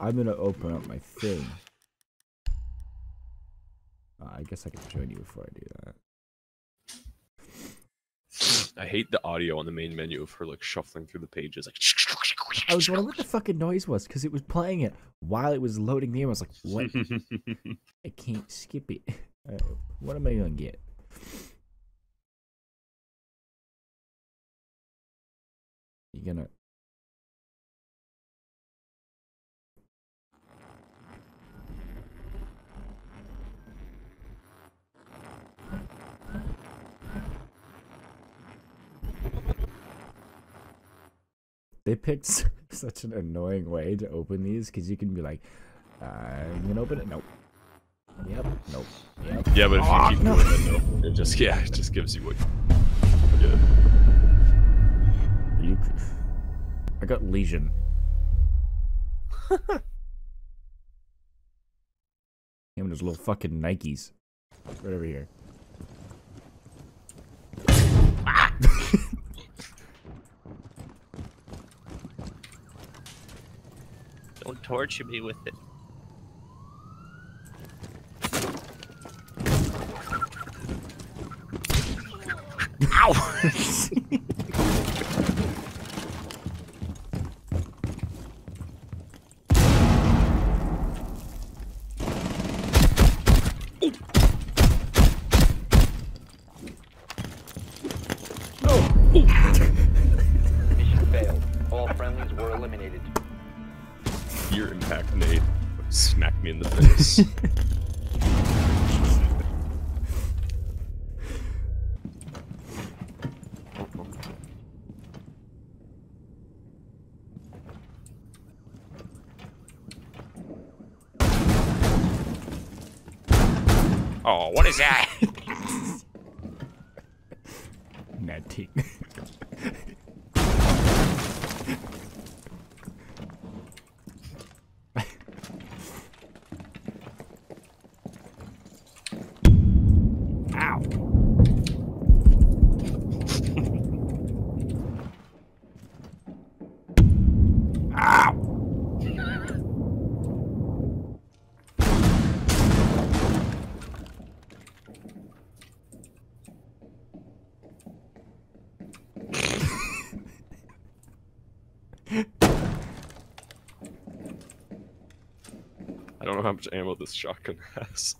I'm gonna open up my thing. Uh, I guess I can join you before I do that. I hate the audio on the main menu of her like shuffling through the pages. Like I was wondering what the fucking noise was because it was playing it while it was loading the game. I was like, what? I can't skip it. Alright, what am I gonna get? You gonna? They picked such an annoying way to open these because you can be like, I'm gonna open it. Nope. Yep. Nope. Yep. yeah, but if Ah, you keep no. doing it, though, it just yeah, it just gives you what. Yeah. You. I got lesion. Him and his little fucking Nikes. Right over here. Don't torture me with it. Mission impact nade smacked me in the face. oh, what is that? Natty. Ow. Ow. I don't know how much ammo this shotgun has.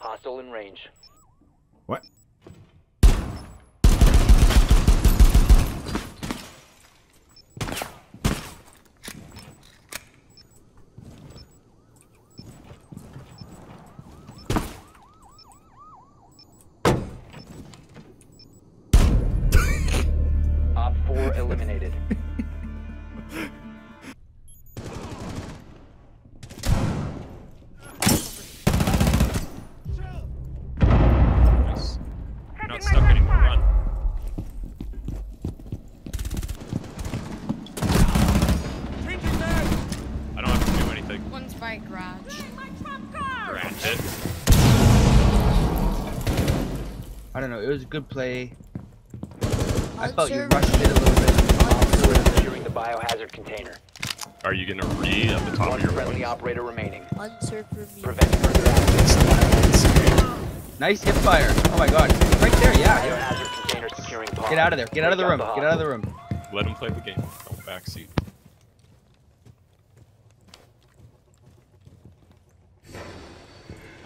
Hostile in range. What? Eliminated. Nice. Not stuck anymore. Run. I don't have to do anything. One's by garage. Granted. I don't know. It was a good play. I I'll felt you rushed it a little bit. Op 4 is securing the biohazard container. Are you gonna read at the top One of your friendly phone? operator remaining. Unserved. Prevent further access. Nice hip fire. Oh my god. Right there, yeah. yeah. Biohazard container securing pod. Get out of there. Get out of the room. Get out of the room. Let him play the game. Don't backseat.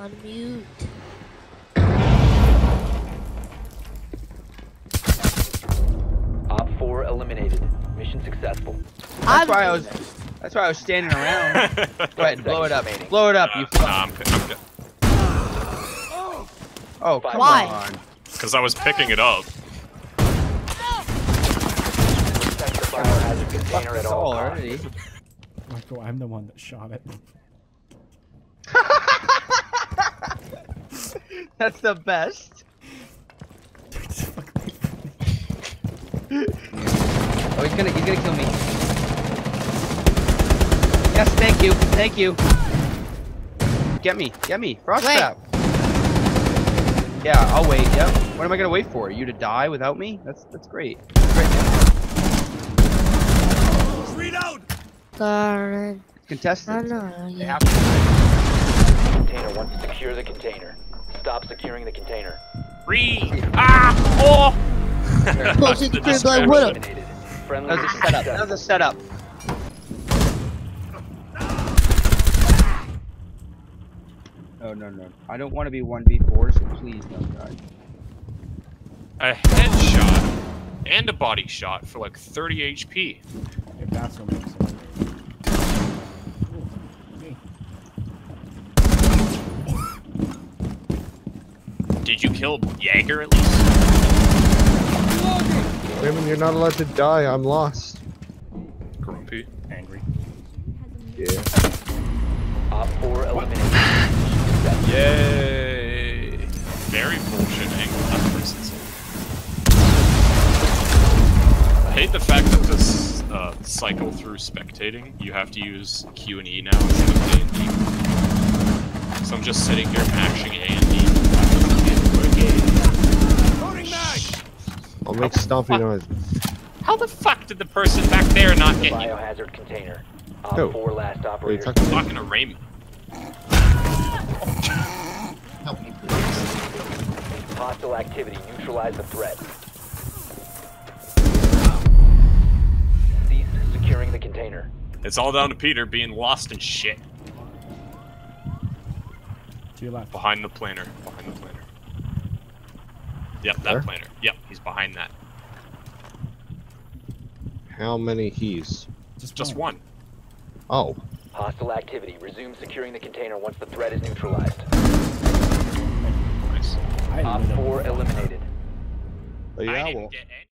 Unmute. Op 4 eliminated. Mission successful. That's why I was. That's why I was standing around. Go ahead, blow it up. remaining. Blow it up, you Nah. I'm, I'm good. Oh, come Why? on. Because I was picking it up. Protect the biohazard container at all all already. Michael, I'm the one that shot it. That's the best. Oh, he's gonna he's gonna kill me. Yes, thank you, thank you. Get me, get me, frost Wait. trap. Yeah, I'll wait. Yep. What am I gonna wait for? You to die without me? That's that's great. Great. Darn. Contested. I know. They have to. Container once secure the container. Stop securing the container. Free. Ah! Oh! Well, she's The pretty Friendly That was a setup. That was a setup. Oh no no! I don't want to be one v four, so please don't die. A headshot and a body shot for like 30 HP. If that's what makes it. Did you kill Jaeger at least? Raymond, you're not allowed to die. I'm lost. Grumpy. Angry. Yeah. Op 4 eliminated. Yay! Very bullshitting that person's. I hate the fact that this uh, cycle through spectating, you have to use Q and E now instead of A and D. So I'm just sitting here mashing A and D. make stompy noise. How the fuck did the person back there not get you? biohazard container. Op Who? 4 last What are you operator. talking about? Talking to Raymond. Hostile activity. Neutralize the threat. Cease securing the container. It's all down to Peter being lost in shit. To your left. Behind the planter. Behind the planter. Yep, that Where? planter. Yep, he's behind that. How many he's? Just, Just one. Oh. Hostile activity. Resume securing the container once the threat is neutralized. Nice. Op 4 eliminated. But I yeah, didn't well, get any.